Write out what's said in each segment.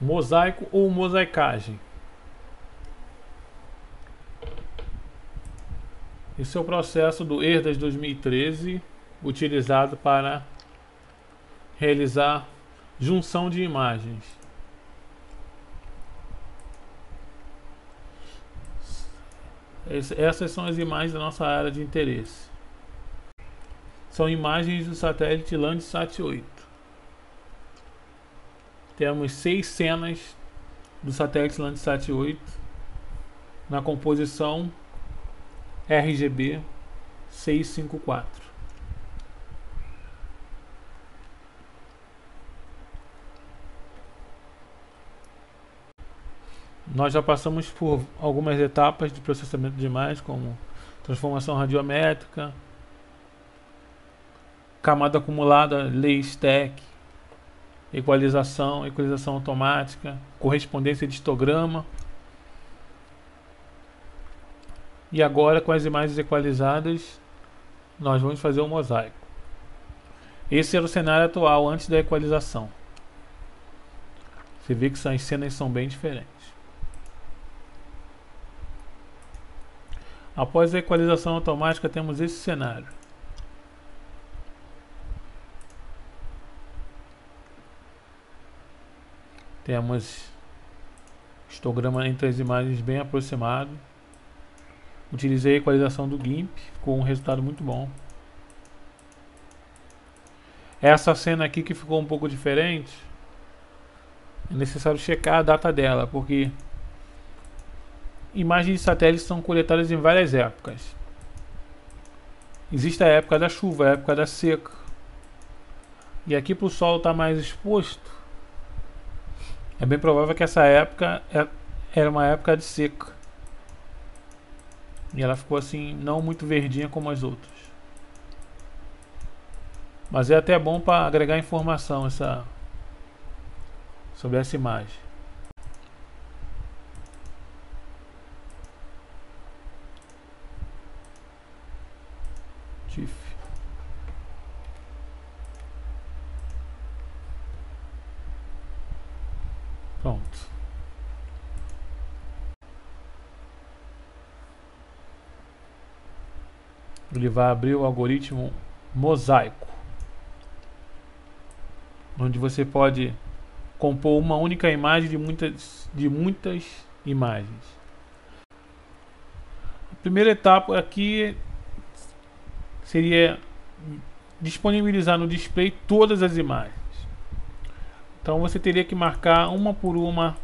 Mosaico ou mosaicagem. Esse é o processo do ERDAS 2013 utilizado para realizar junção de imagens. Essas são as imagens da nossa área de interesse. São imagens do satélite Landsat 8. Temos seis cenas do satélite Landsat 8 na composição RGB 654. Nós já passamos por algumas etapas de processamento de imagens, como transformação radiométrica, camada acumulada, lei stack, equalização, equalização automática, correspondência de histograma. E agora com as imagens equalizadas, nós vamos fazer o mosaico. Esse era o cenário atual antes da equalização. Você vê que as cenas são bem diferentes. Após a equalização automática, temos esse cenário. Temos histograma entre as imagens bem aproximado. Utilizei a equalização do GIMP, ficou um resultado muito bom. Essa cena aqui que ficou um pouco diferente, é necessário checar a data dela, porque Imagens de satélites são coletadas em várias épocas. Existe a época da chuva, a época da seca. E aqui para o solo estar tá mais exposto, é bem provável que essa época é, era uma época de seca. E ela ficou assim, não muito verdinha como as outras. Mas é até bom para agregar informação essa, sobre essa imagem. Pronto. Ele vai abrir o algoritmo mosaico, onde você pode compor uma única imagem de muitas, de muitas imagens. A primeira etapa aqui seria disponibilizar no display todas as imagens. Então você teria que marcar uma por uma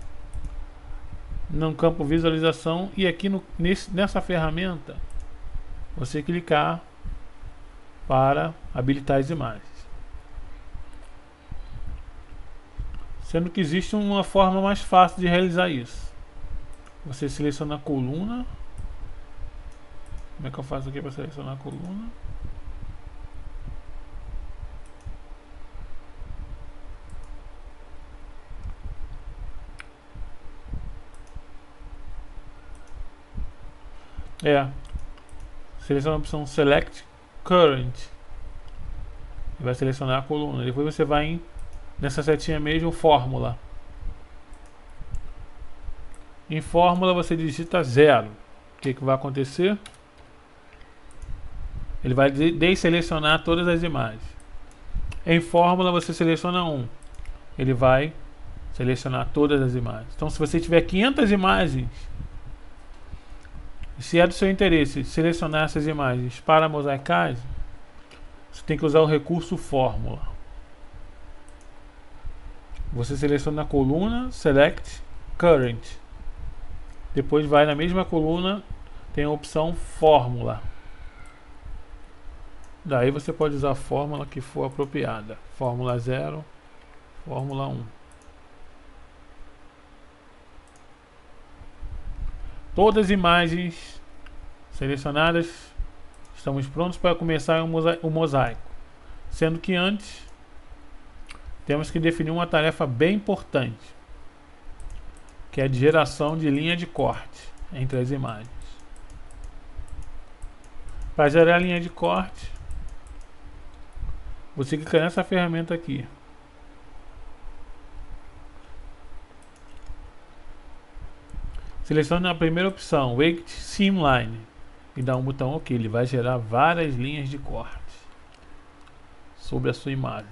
no campo visualização e aqui no, nesse, nessa ferramenta você clicar para habilitar as imagens. Sendo que existe uma forma mais fácil de realizar isso. Você seleciona a coluna. Como é que eu faço aqui para selecionar a coluna? É. Seleciona a opção Select Current. E vai selecionar a coluna. Depois você vai em, nessa setinha mesmo, Fórmula. Em Fórmula você digita zero. O que, que vai acontecer? Ele vai desselecionar todas as imagens. Em Fórmula você seleciona um. Ele vai selecionar todas as imagens. Então se você tiver 500 imagens se é do seu interesse selecionar essas imagens para mosaicagem, você tem que usar o recurso fórmula. Você seleciona a coluna Select Current. Depois vai na mesma coluna, tem a opção Fórmula. Daí você pode usar a fórmula que for apropriada. Fórmula 0, Fórmula 1. Todas as imagens selecionadas, estamos prontos para começar o mosaico. Sendo que antes, temos que definir uma tarefa bem importante, que é a geração de linha de corte entre as imagens. Para gerar a linha de corte, você clica nessa ferramenta aqui. Selecione a primeira opção, Wake Seamline, e dá um botão OK. Ele vai gerar várias linhas de corte sobre a sua imagem.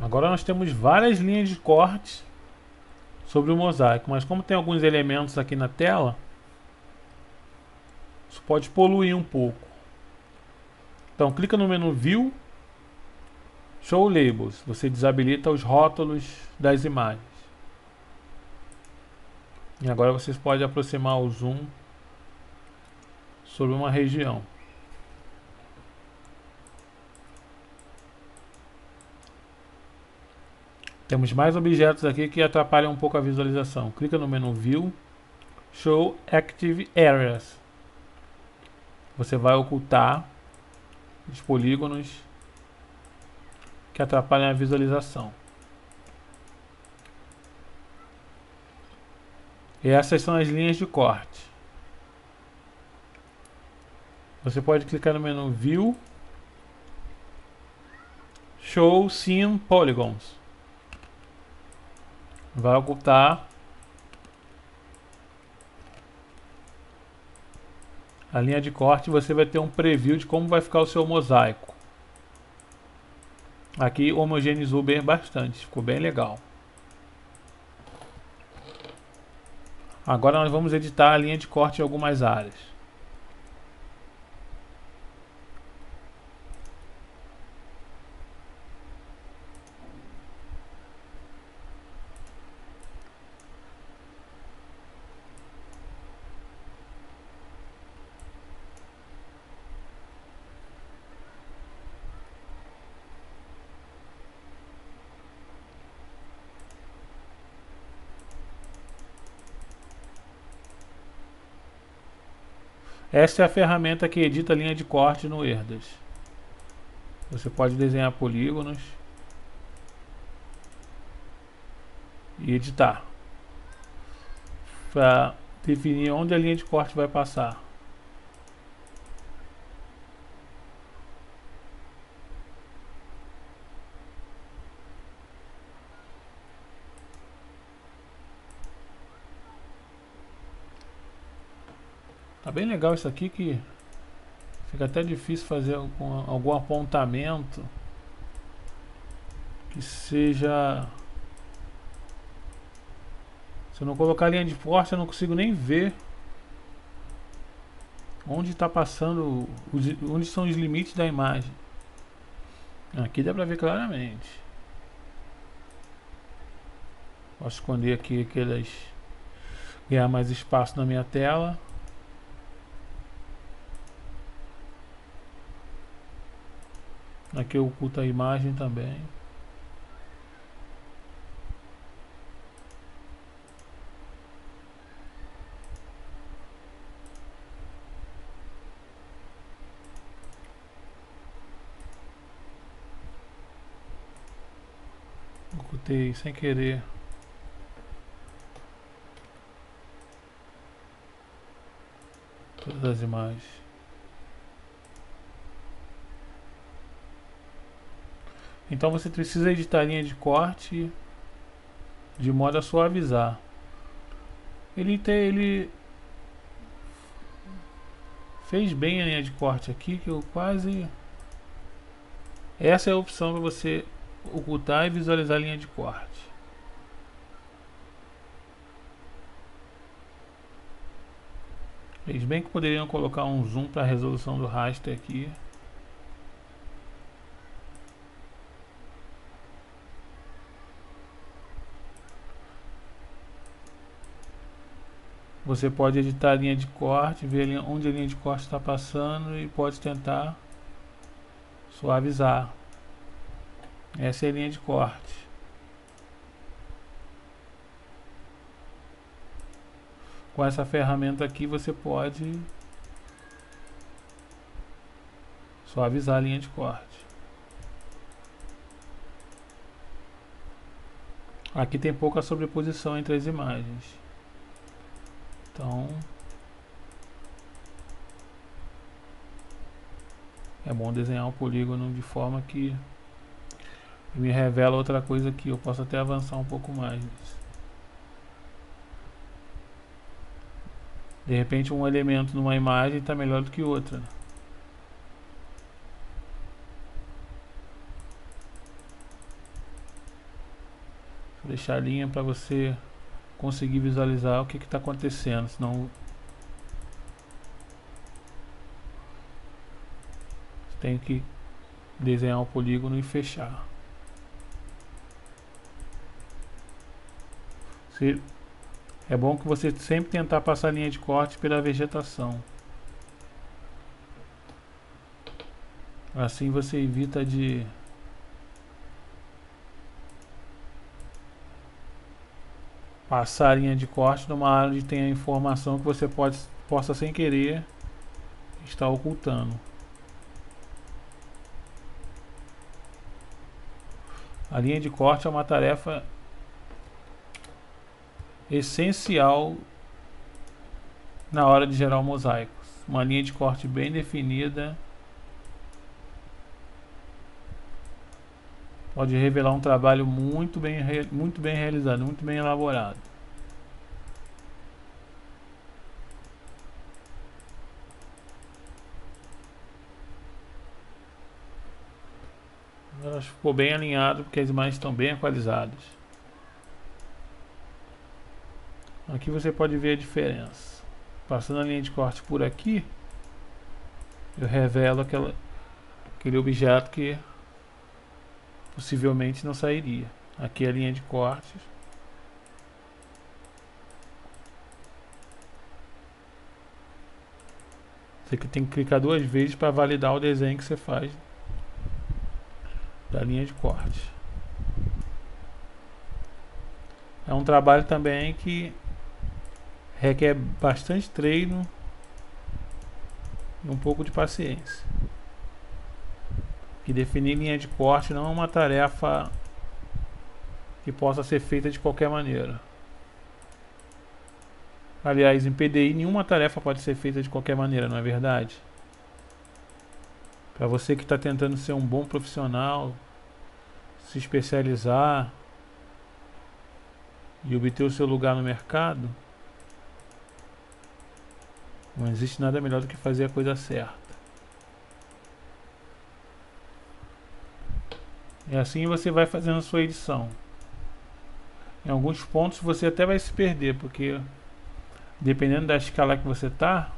Agora nós temos várias linhas de corte sobre o mosaico, mas como tem alguns elementos aqui na tela, isso pode poluir um pouco. Então clica no menu View, Show Labels, você desabilita os rótulos das imagens. E agora vocês podem aproximar o zoom sobre uma região. Temos mais objetos aqui que atrapalham um pouco a visualização. Clica no menu View, Show Active Areas. Você vai ocultar os polígonos que atrapalham a visualização. E essas são as linhas de corte. Você pode clicar no menu View, Show Scene Polygons vai ocultar a linha de corte você vai ter um preview de como vai ficar o seu mosaico. Aqui homogeneizou bem bastante ficou bem legal. Agora nós vamos editar a linha de corte em algumas áreas Esta é a ferramenta que edita a linha de corte no Erdas. Você pode desenhar polígonos e editar para definir onde a linha de corte vai passar. Bem legal isso aqui que fica até difícil fazer algum, algum apontamento que seja se eu não colocar linha de força eu não consigo nem ver onde está passando os, onde são os limites da imagem. Aqui dá para ver claramente. Posso esconder aqui aquelas ganhar mais espaço na minha tela Aqui oculta a imagem também. Ocultei sem querer. Todas as imagens. Então você precisa editar a linha de corte de modo a suavizar. Ele ele fez bem a linha de corte aqui que eu quase essa é a opção para você ocultar e visualizar a linha de corte. Fez bem que poderiam colocar um zoom para a resolução do raster aqui. Você pode editar a linha de corte, ver onde a linha de corte está passando e pode tentar suavizar. Essa é a linha de corte. Com essa ferramenta aqui você pode suavizar a linha de corte. Aqui tem pouca sobreposição entre as imagens. Então, é bom desenhar o polígono de forma que me revela outra coisa aqui. Eu posso até avançar um pouco mais. De repente um elemento numa imagem está melhor do que outra. Vou deixar a linha para você conseguir visualizar o que está acontecendo, senão tem que desenhar o polígono e fechar. Se, é bom que você sempre tentar passar a linha de corte pela vegetação. Assim você evita de a linha de corte numa área onde tem a informação que você pode, possa sem querer estar ocultando. A linha de corte é uma tarefa essencial na hora de gerar mosaicos. Uma linha de corte bem definida pode revelar um trabalho muito bem, muito bem realizado, muito bem elaborado. Agora ficou bem alinhado porque as imagens estão bem equalizadas. Aqui você pode ver a diferença. Passando a linha de corte por aqui, eu revelo aquela, aquele objeto que possivelmente não sairia. Aqui é a linha de cortes. Você tem que clicar duas vezes para validar o desenho que você faz da linha de corte. É um trabalho também que requer bastante treino e um pouco de paciência. Que definir linha de corte não é uma tarefa que possa ser feita de qualquer maneira. Aliás, em PDI nenhuma tarefa pode ser feita de qualquer maneira, não é verdade? Para você que está tentando ser um bom profissional, se especializar e obter o seu lugar no mercado, não existe nada melhor do que fazer a coisa certa. E assim você vai fazendo a sua edição. Em alguns pontos você até vai se perder, porque dependendo da escala que você está,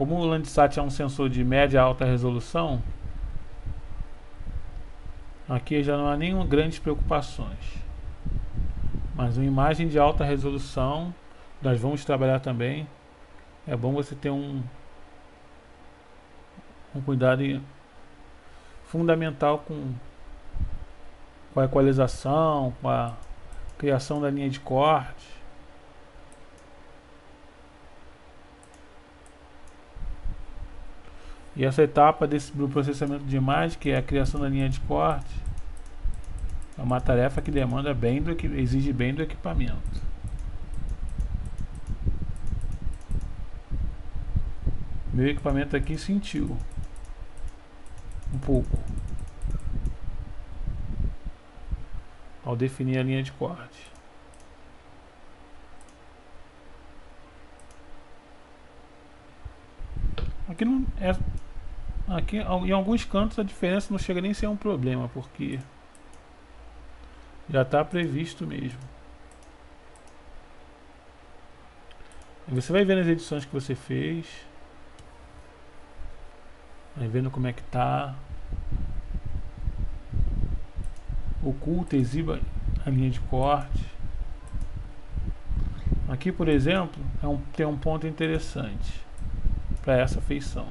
Como o Landsat é um sensor de média alta resolução, aqui já não há nenhuma grandes preocupações. Mas uma imagem de alta resolução, nós vamos trabalhar também. É bom você ter um, um cuidado fundamental com, com a equalização, com a criação da linha de corte. E essa etapa desse, do processamento de imagem, que é a criação da linha de corte, é uma tarefa que demanda bem do exige bem do equipamento. Meu equipamento aqui sentiu um pouco ao definir a linha de corte. Aqui não é Aqui em alguns cantos a diferença não chega nem a ser um problema, porque já está previsto mesmo. Você vai vendo as edições que você fez. Vendo como é que tá. Oculta, exiba a linha de corte. Aqui, por exemplo, é um, tem um ponto interessante para essa feição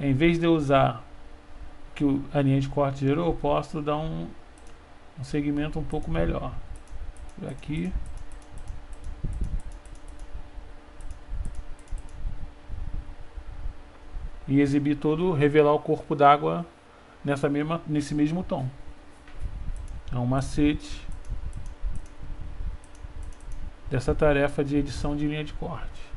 em vez de eu usar que a linha de corte gerou, eu posso dar um, um segmento um pouco melhor. Por aqui. E exibir todo, revelar o corpo d'água nessa mesma, nesse mesmo tom. É um macete dessa tarefa de edição de linha de corte.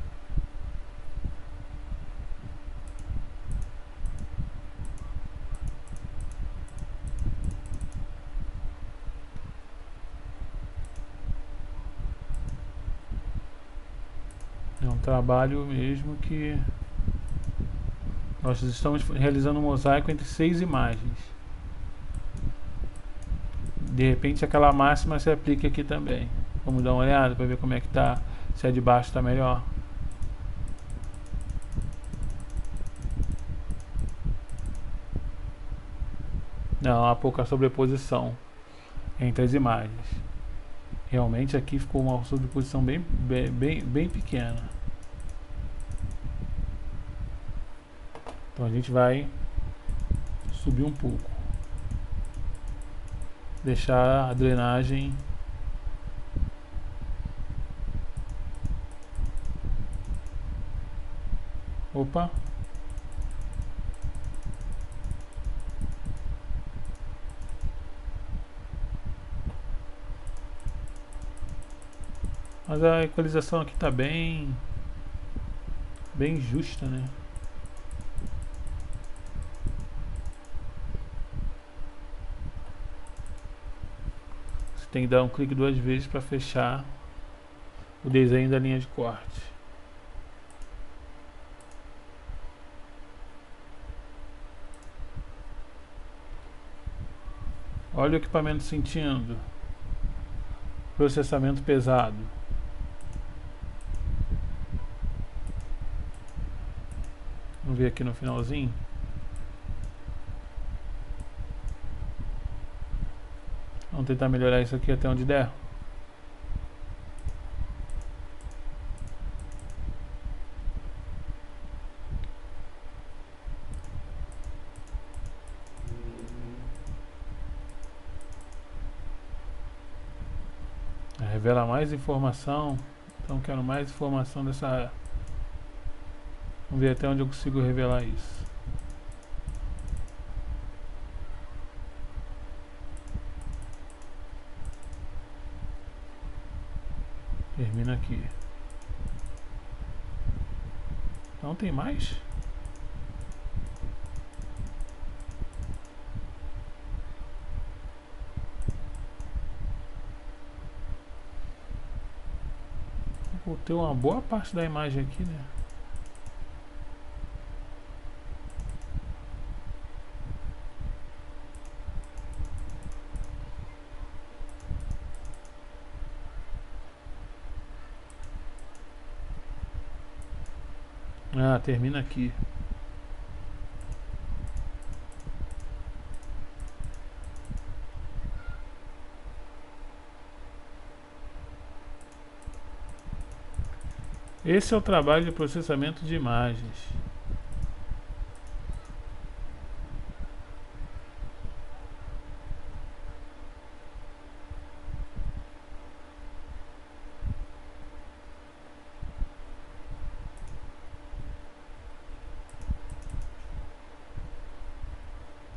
É um trabalho mesmo que nós estamos realizando um mosaico entre seis imagens. De repente aquela máxima se aplica aqui também. Vamos dar uma olhada para ver como é que tá. Se a de baixo está melhor. Não, há pouca sobreposição entre as imagens. Realmente aqui ficou uma sobreposição bem, bem, bem pequena. Então a gente vai subir um pouco. Deixar a drenagem Opa. Mas a equalização aqui está bem bem justa, né? Tem que dar um clique duas vezes para fechar o desenho da linha de corte. Olha o equipamento sentindo. Processamento pesado. Vamos ver aqui no finalzinho. Vamos tentar melhorar isso aqui até onde der. revela mais informação. Então quero mais informação dessa. Vamos ver até onde eu consigo revelar isso. Termina aqui. Não tem mais? ter uma boa parte da imagem aqui, né? Termina aqui. Esse é o trabalho de processamento de imagens.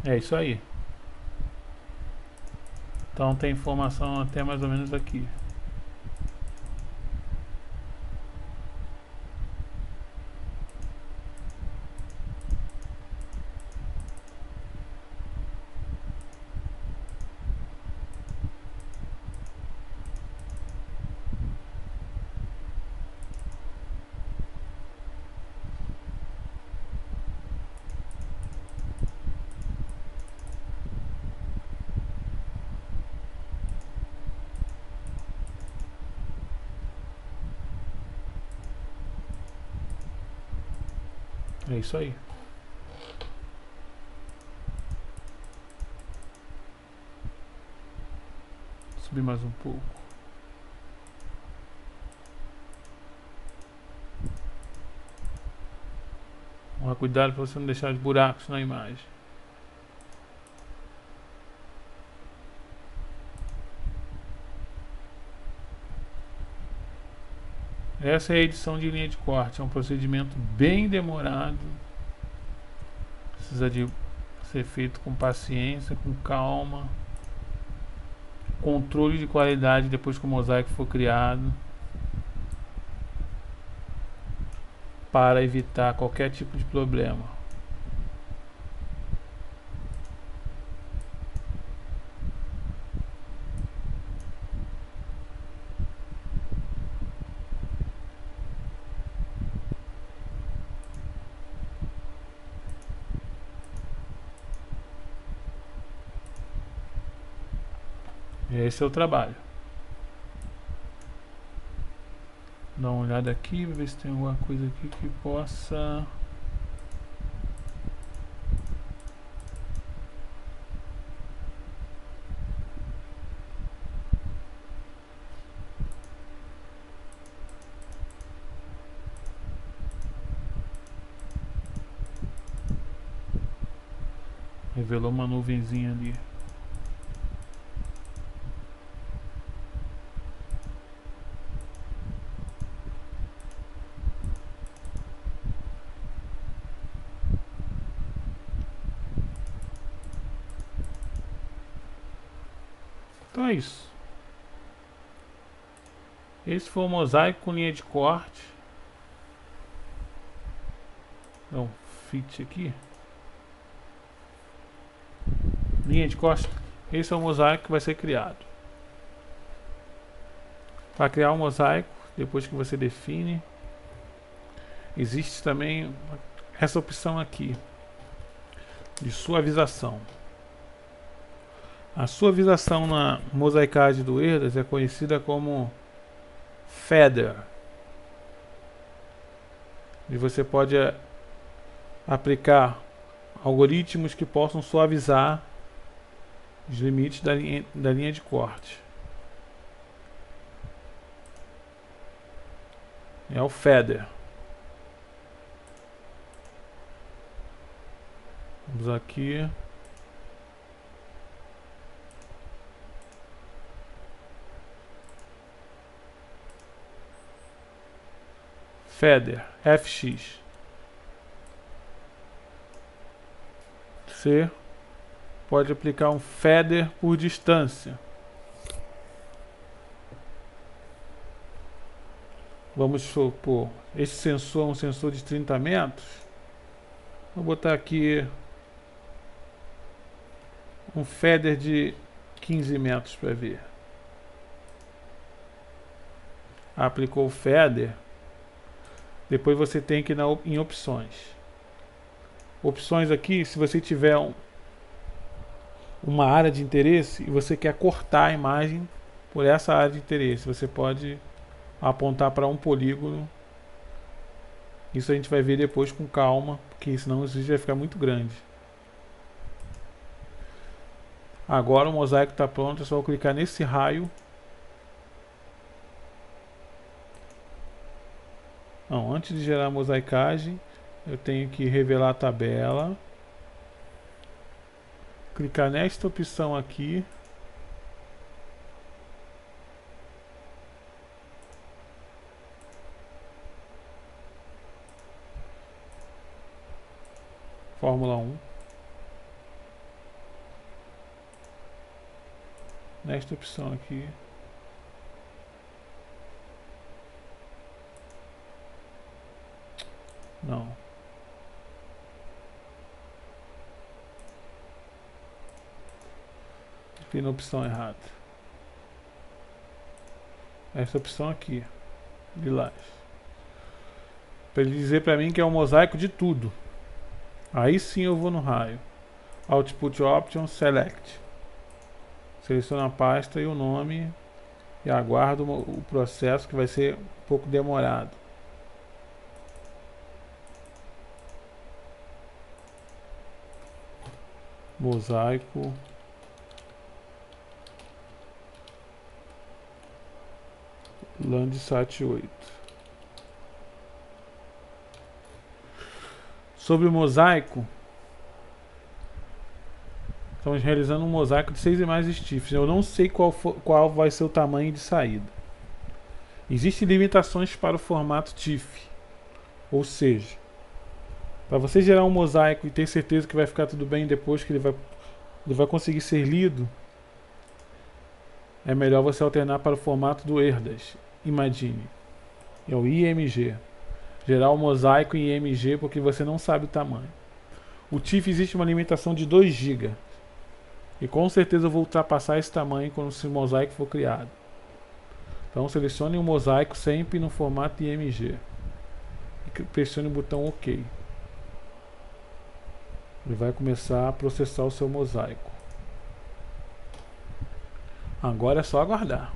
É isso aí. Então tem informação até mais ou menos aqui. É isso aí. Subir mais um pouco. Tomar cuidado para você não deixar os buracos na imagem. Essa é a edição de linha de corte, é um procedimento bem demorado. Precisa de ser feito com paciência, com calma. Controle de qualidade depois que o mosaico for criado. Para evitar qualquer tipo de problema. Esse é o trabalho. Dá uma olhada aqui, ver se tem alguma coisa aqui que possa... Revelou uma nuvenzinha ali. Então é isso. Esse foi o mosaico com linha de corte. Então, fit aqui. Linha de corte. Esse é o mosaico que vai ser criado. Para criar um mosaico, depois que você define, existe também essa opção aqui de suavização. A suavização na mosaicagem do Herdas é conhecida como feather. E você pode eh, aplicar algoritmos que possam suavizar os limites da linha, da linha de corte. É o feather. Vamos aqui. Feather, FX. Você pode aplicar um feather por distância. Vamos supor, esse sensor é um sensor de 30 metros. Vou botar aqui um feather de 15 metros para ver. Aplicou o feather depois você tem que ir na, em opções. Opções aqui, se você tiver um, uma área de interesse e você quer cortar a imagem por essa área de interesse, você pode apontar para um polígono. Isso a gente vai ver depois com calma, porque senão isso vai ficar muito grande. Agora o mosaico está pronto, é só clicar nesse raio Não, antes de gerar a mosaicagem, eu tenho que revelar a tabela. Clicar nesta opção aqui. Fórmula 1. Nesta opção aqui. Não. Cliquei na opção errada. Essa opção aqui. Lilás. Para ele dizer para mim que é um mosaico de tudo. Aí sim eu vou no raio. Output Option Select. Seleciono a pasta e o nome e aguardo o processo que vai ser um pouco demorado. Mosaico. Landsat 8 sobre o mosaico estamos realizando um mosaico de seis imagens stiffs eu não sei qual, for, qual vai ser o tamanho de saída. Existem limitações para o formato TIFF ou seja para você gerar um mosaico e ter certeza que vai ficar tudo bem depois que ele vai, ele vai conseguir ser lido, é melhor você alternar para o formato do Erdas. Imagine. É o IMG. gerar o mosaico em IMG porque você não sabe o tamanho. O TIFF existe uma limitação de 2 GB. E com certeza eu vou ultrapassar esse tamanho quando esse mosaico for criado. Então selecione o mosaico sempre no formato IMG. E pressione o botão OK. Ele vai começar a processar o seu mosaico. Agora é só aguardar.